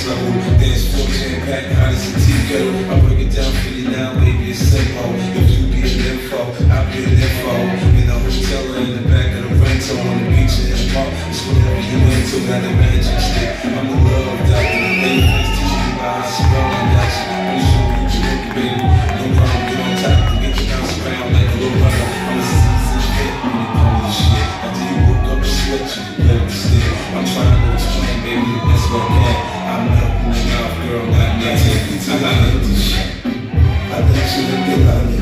next level. Dance floor a. I break it down for you now, baby, it's simple. If you be an info, I'll be an info. In the hotel or in the back of the rental, on the beach in the park. It's whatever you into, got the magic stick. I'm the love doctor. Let's teach you about how to you. I'm you can look, baby. No problem, get on top. Get you bounce around like a little brother. I'm a seasoned vet when it comes to shit. After you woke up and sweat, you can still. I'm trying to explain, baby, that's what I can. I think you look